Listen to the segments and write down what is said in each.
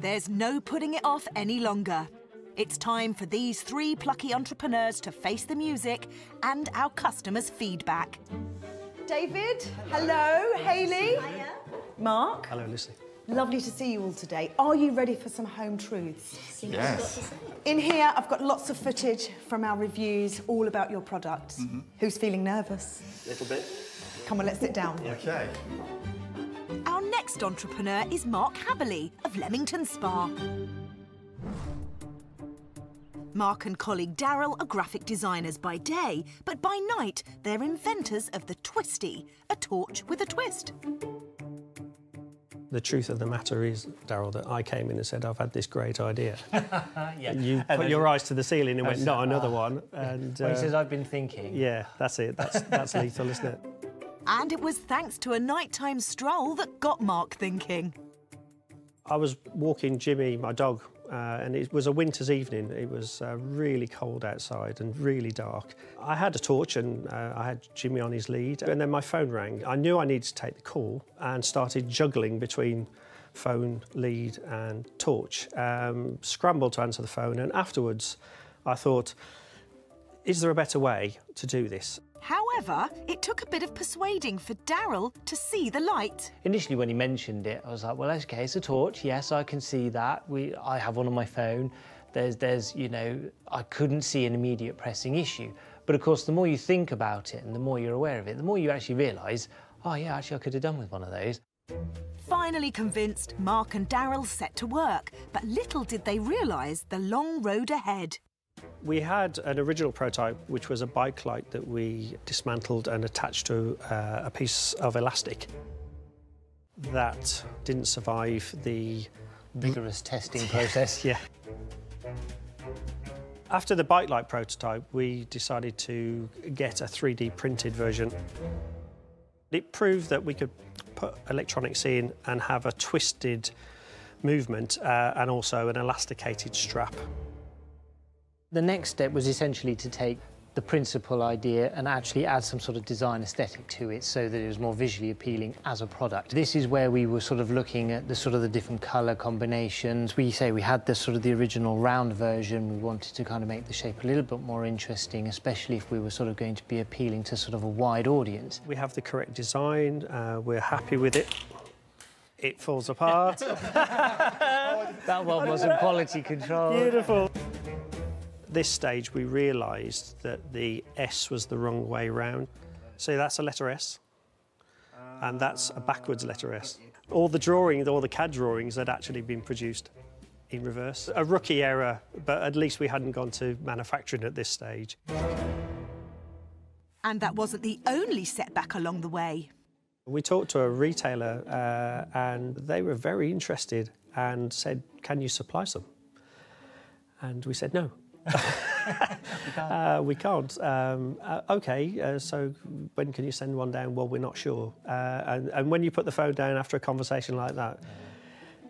There's no putting it off any longer. It's time for these three plucky entrepreneurs to face the music and our customers' feedback. David, hello, Hayley, Mark. Hello, Lucy. Lovely to see you all today. Are you ready for some home truths? Yes. In here, I've got lots of footage from our reviews all about your products. Mm-hmm. Who's feeling nervous? A little bit. Come on, let's sit down. Okay. Our next entrepreneur is Mark Haberley of Leamington Spa. Mark and colleague Darrell are graphic designers by day, but by night they're inventors of the Twistii, a torch with a twist. The truth of the matter is, Darrell, that I came in and said, I've had this great idea. yeah. You And put your eyes to the ceiling and went, That's- not another ah. one. And Well, he uh, says, I've been thinking. yeah, that's it. That's, that's lethal, isn't it? And it was thanks to a nighttime stroll that got Mark thinking. I was walking Jimmy, my dog, uh, and it was a winter's evening. It was uh, really cold outside and really dark. I had a torch and uh, I had Jimmy on his lead, and then my phone rang. I knew I needed to take the call and started juggling between phone, lead, and torch. Um, scrambled to answer the phone, and afterwards, I thought, is there a better way to do this? However, it took a bit of persuading for Darrell to see the light. Initially, when he mentioned it, I was like, well, okay, it's a torch. Yes, I can see that. We, I have one on my phone. There's, there's, you know, I couldn't see an immediate pressing issue. But of course, the more you think about it and the more you're aware of it, the more you actually realise, oh, yeah, actually, I could have done with one of those. Finally convinced, Mark and Darrell set to work, but little did they realise the long road ahead. We had an original prototype, which was a bike light that we dismantled and attached to uh, a piece of elastic. That didn't survive the Vigorous testing process. yeah. After the bike light prototype, we decided to get a 3D printed version. It proved that we could put electronics in and have a twisted movement uh, and also an elasticated strap. The next step was essentially to take the principal idea and actually add some sort of design aesthetic to it so that it was more visually appealing as a product. This is where we were sort of looking at the sort of the different colour combinations. We say we had the sort of the original round version. We wanted to kind of make the shape a little bit more interesting, especially if we were sort of going to be appealing to sort of a wide audience. We have the correct design, uh, we're happy with it. It falls apart. That one wasn't quality control. Beautiful. This stage, we realised that the S was the wrong way round. So that's a letter S, and that's a backwards letter S. All the drawings, all the CAD drawings had actually been produced in reverse. A rookie error, but at least we hadn't gone to manufacturing at this stage. And that wasn't the only setback along the way. We talked to a retailer uh, and they were very interested and said, Can you supply some? And we said, No. uh, we can't. Um, uh, okay, uh, so when can you send one down? Well, we're not sure. Uh, and, and when you put the phone down after a conversation like that,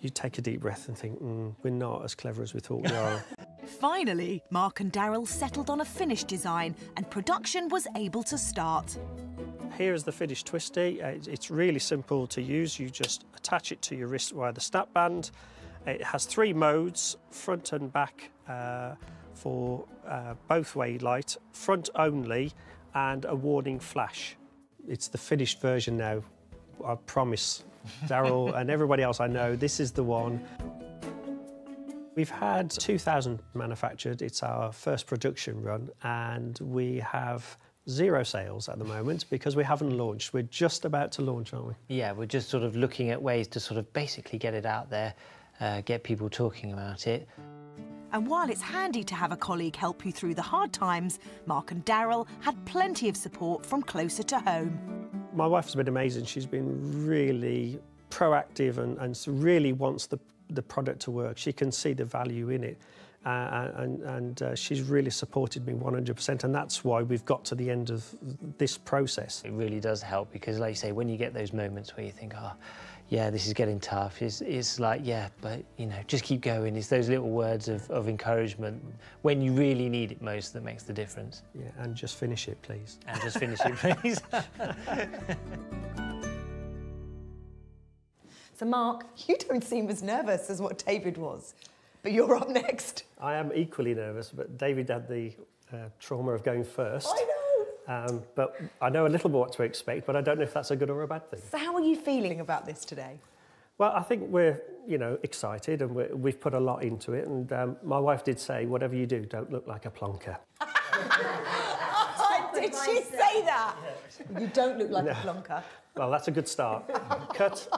you take a deep breath and think, mm, We're not as clever as we thought we are. Finally, Mark and Darrell settled on a finished design and production was able to start. Here is the finished Twistii. Uh, it's- It's really simple to use. You just attach it to your wrist via the snap band. It has three modes, front and back uh, for uh, both way light, front only, and a warning flash. It's the finished version now. I promise Darrell and everybody else I know, this is the one. We've had 2,000 manufactured. It's our first production run, and we have zero sales at the moment because we haven't launched. We're just about to launch, aren't we? Yeah, we're just sort of looking at ways to sort of basically get it out there, uh, get people talking about it. And while it's handy to have a colleague help you through the hard times, Mark and Darrell had plenty of support from closer to home. My wife's been amazing. She's been really proactive and, and really wants the, the product to work. She can see the value in it. Uh, and and uh, she's really supported me 100%, and that's why we've got to the end of this process. It really does help because, like you say, when you get those moments where you think, oh, yeah, this is getting tough, it's, it's like, yeah, but, you know, just keep going. It's those little words of, of encouragement when you really need it most that makes the difference. Yeah, and just finish it, please. And just finish it, please. So, Mark, you don't seem as nervous as what David was, but you're up next. I am equally nervous, but David had the uh, trauma of going first. I know. Um, but I know a little more what to expect, but I don't know if that's a good or a bad thing. So, how are you feeling about this today? Well, I think we're, you know, excited and we're, we've put a lot into it. And um, my wife did say, whatever you do, don't look like a plonker. did she say that? You don't look like a plonker. Well, that's a good start. Cut.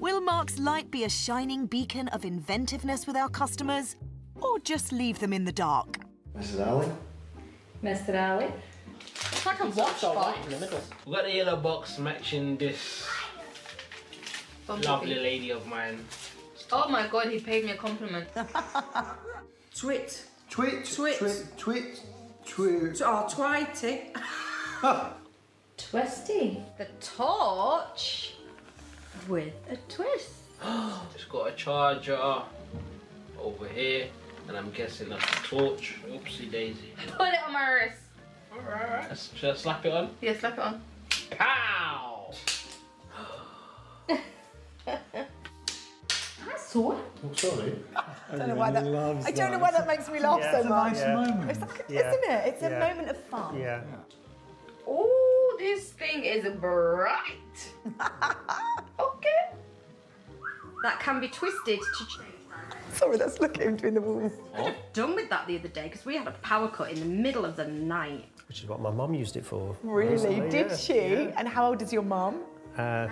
Will Mark's light be a shining beacon of inventiveness with our customers, or just leave them in the dark? Mrs. Alley? Mr. Ali. It's like a watch box. In the middle. We've got the yellow box matching this lovely lady of mine. Oh my god, he paid me a compliment. Twit. Twit, Twit. twit, twit, twit. Oh, twitey. Twistii. The torch with a twist. Just got a charger over here, and I'm guessing that's a torch. Oopsie daisy. Put it on my wrist. Alright, should I slap it on? Yeah, slap it on. Pow! That's sore. Oh, sorry. I don't know why that. I don't know why that makes me laugh so much. Nice moment. It's like, Yeah. isn't it? It's a Yeah. moment of fun. Yeah. Oh, this thing is bright. okay. That can be twisted to change. Sorry, that's looking between the walls. I was done with that the other day because we had a power cut in the middle of the night. Which is what my mum used it for. Really? recently, Did yeah. she? Yeah. And how old is your mum? Uh,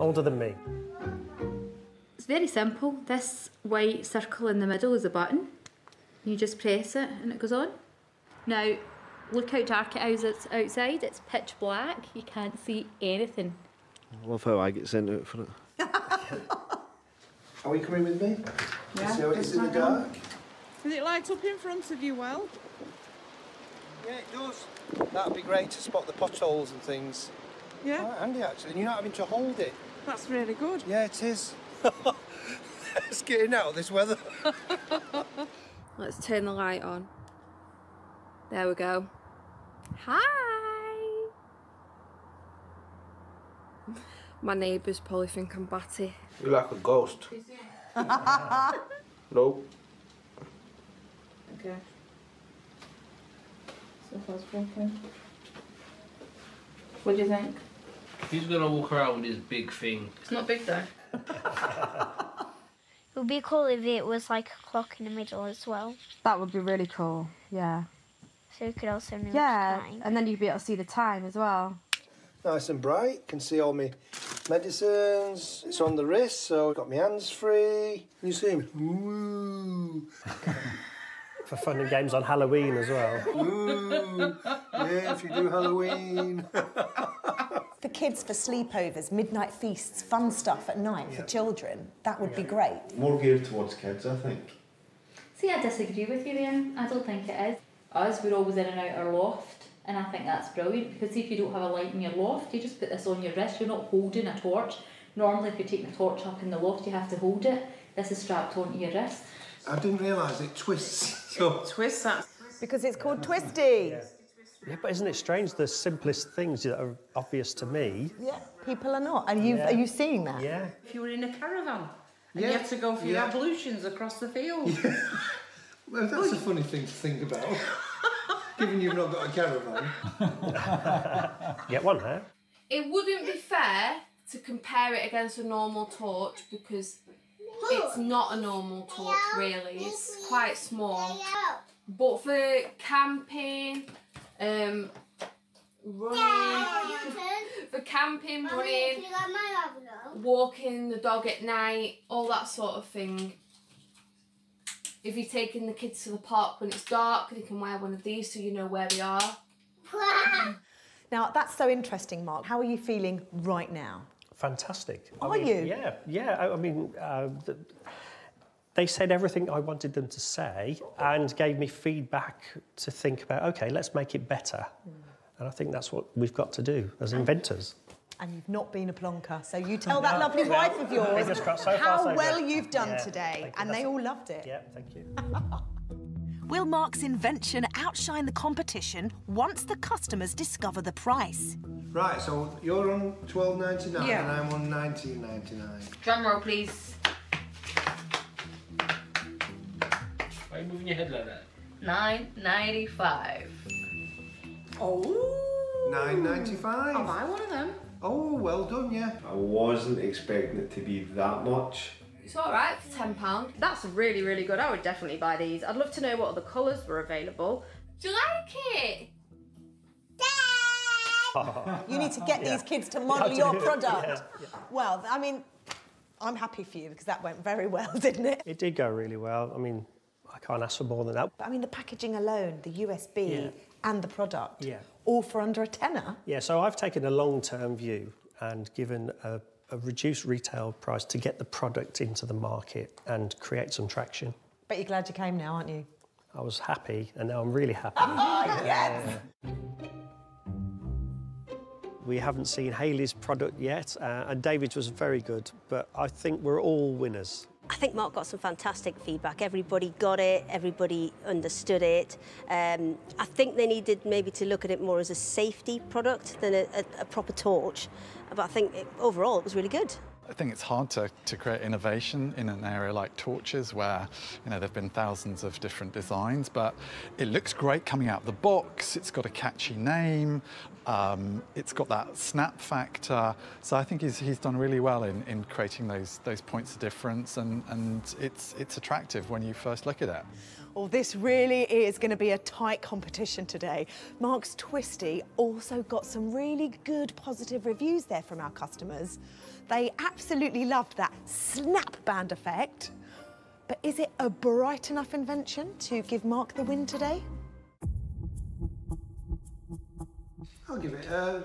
older than me. It's very simple. This white circle in the middle is a button. You just press it and it goes on. Now, look how dark it is it's outside. It's pitch black. You can't see anything. I love how I get sent out for it. Are we coming with me? Yeah. See how it is in the dark? Does it light up in front of you well? Yeah, it does. That'd be great to spot the potholes and things. Yeah, Quite handy actually, and you're not having to hold it. that's really good. Yeah, it is. it's getting out of this weather. Let's turn the light on. There we go. Hi. My neighbours probably think I'm batty. You're like a ghost. nope. Okay. So that's broken. What do you think? He's gonna walk around with this big thing. It's not big though. It would be cool if it was like a clock in the middle as well. That would be really cool. Yeah. So you could also know Yeah, the time. and then you'd be able to see the time as well. Nice and bright. Can see all my medicines. It's on the wrist, so I've got my hands free. Can you see me? Ooh. For fun and games on Halloween as well. Ooh. Yeah, if you do Halloween. For kids, for sleepovers, midnight feasts, fun stuff at night for children, that would be great. More geared towards kids, I think. See, I disagree with you there. I don't think it is. Us, we're always in and out our loft, and I think that's brilliant because if you don't have a light in your loft, you just put this on your wrist. You're not holding a torch. Normally, if you take the torch up in the loft, you have to hold it. This is strapped onto your wrist. I didn't realise it twists. So Twist that. Because it's called Twistii. Yeah, but isn't it strange? The simplest things that are obvious to me. Yeah, people are not. And you Yeah. are you seeing that? Yeah. If you were in a caravan and Yeah, you had to go for your yeah. ablutions across the field. well, that's a funny thing to think about. Given you've not got a caravan. Get one there. It wouldn't be fair to compare it against a normal torch because it's not a normal torch really. It's quite small. But for camping, um, running, for camping, running, walking the dog at night, all that sort of thing. If you're taking the kids to the park when it's dark, they can wear one of these so you know where they are. Now that's so interesting, Mark. How are you feeling right now? Fantastic. I Are mean, you? Yeah, yeah. I, I mean, uh, th- they said everything I wanted them to say and gave me feedback to think about, okay, let's make it better. And I think that's what we've got to do as inventors. And you've not been a plonker, so you tell that lovely wife of yours Fingers crossed, so far, how so well good. you've done Yeah, today, thank you. and they all loved it. Yeah, thank you. Will Mark's invention outshine the competition once the customers discover the price? Right, so you're on twelve ninety nine Yeah. and I'm on nineteen ninety nine. Drum roll, please. Why are you moving your head like that? Nine ninety-five. Oh. Nine ninety five. I'll buy one of them. Oh, well done, yeah. I wasn't expecting it to be that much. It's alright for £10. That's really, really good. I would definitely buy these. I'd love to know what other colours were available. Do you like it? You need to get Yeah. these kids to model Yeah, your yeah, product. Well, I mean, I'm happy for you because that went very well, didn't it? It did go really well. I mean, I can't ask for more than that. But I mean, the packaging alone, the USB Yeah. and the product, Yeah. All for under a tenner. Yeah, so I've taken a long-term view and given a, a reduced retail price to get the product into the market and create some traction. But you're glad you came now, aren't you? I was happy, and now I'm really happy. Oh, yes! We haven't seen Haley's product yet, uh, and David's was very good, but I think we're all winners. I think Mark got some fantastic feedback. Everybody got it, everybody understood it. Um, I think they needed maybe to look at it more as a safety product than a, a, a proper torch. But I think it, overall it was really good. I think it's hard to, to create innovation in an area like torches where you know there have been thousands of different designs, but it looks great coming out of the box. It's got a catchy name. Um, it's got that snap factor. So I think he's, he's done really well in, in creating those those points of difference, and, and it's it's attractive when you first look at it. Well, this really is going to be a tight competition today. Mark's Twistii also got some really good positive reviews there from our customers. They absolutely loved that snap band effect. But is it a bright enough invention to give Mark the win today? I'll give it a,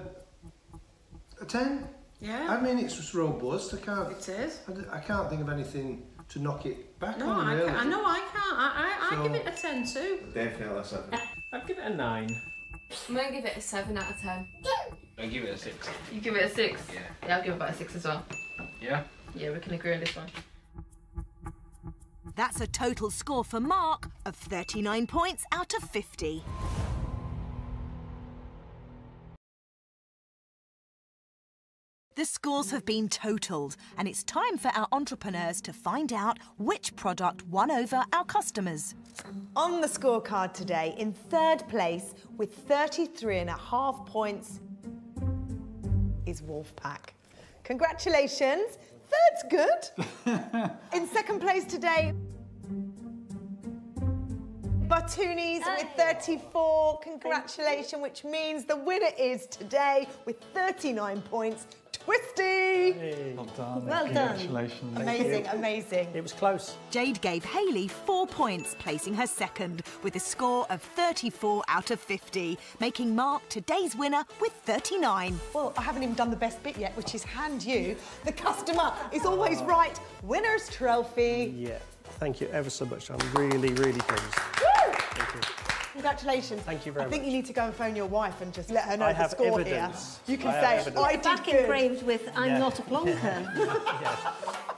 a 10. Yeah. I mean, it's just robust. I can't. It is. I can't think of anything to knock it back No, on, I, really. can't. I know I can't. I, I, I give it a 10 too. Definitely a seven. I'd give it a nine. I'm gonna give it a 7 out of 10. I'd give it a six. You give it a six? Yeah. Yeah, I'll give it about a six as well. Yeah? Yeah, we can agree on this one. That's a total score for Mark of 39 points out of 50. The scores have been totaled, and it's time for our entrepreneurs to find out which product won over our customers. On the scorecard today, in third place with 33 and a half points, is Wolffepack. Congratulations, third's good. in second place today, Buttoonies with 34. Congratulations, which means the winner is today with 39 points, Twistii. Well done. Well done. Congratulations. Amazing, amazing. It was close. Jade gave Haley four points, placing her second with a score of 34 out of 50, making Mark today's winner with 39. Well, I haven't even done the best bit yet, which is hand you. The customer is always right. Winner's trophy. Yeah, thank you ever so much. I'm really, really pleased. Thank you. Congratulations. Thank you very much. I think much. you need to go and phone your wife and just let her know I the have score evidence. here. You can I have say, evidence. I did Back good. engraved with I'm Yeah. not a plonker.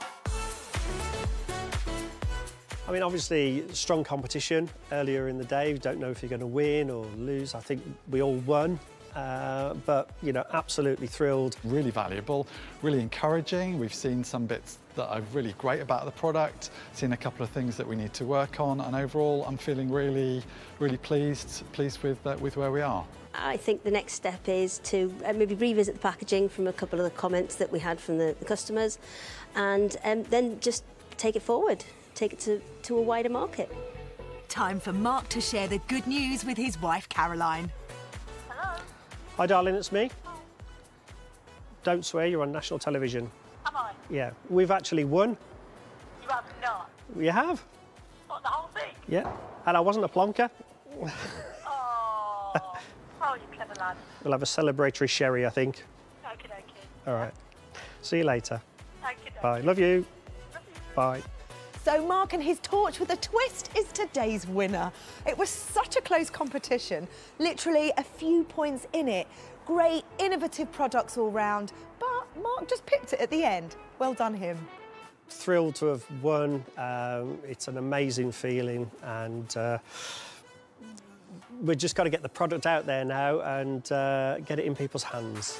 I mean, obviously, strong competition earlier in the day. We don't know if you're going to win or lose. I think we all won. Uh, but, you know, absolutely thrilled. Really valuable, really encouraging. We've seen some bits that are really great about the product, seen a couple of things that we need to work on, and overall, I'm feeling really, really pleased, pleased with, uh, with where we are. I think the next step is to uh, maybe revisit the packaging from a couple of the comments that we had from the, the customers and um, then just take it forward, take it to, to a wider market. Time for Mark to share the good news with his wife, Caroline. Hi, darling, it's me. Don't swear, you're on national television. Am I? Yeah, we've actually won. You have not. We have. What, the whole thing? Yeah. And I wasn't a plonker. Oh, oh, you clever lad. We'll have a celebratory sherry, I think. Okay, okay. All right. See you later. Okay, Bye. Love you. Bye. So Mark and his torch with a twist is today's winner. It was such a close competition, literally a few points in it. Great, innovative products all round, but Mark just pipped it at the end. Well done him. thrilled to have won. Um, it's an amazing feeling, and uh, we've just got to get the product out there now and uh, get it in people's hands.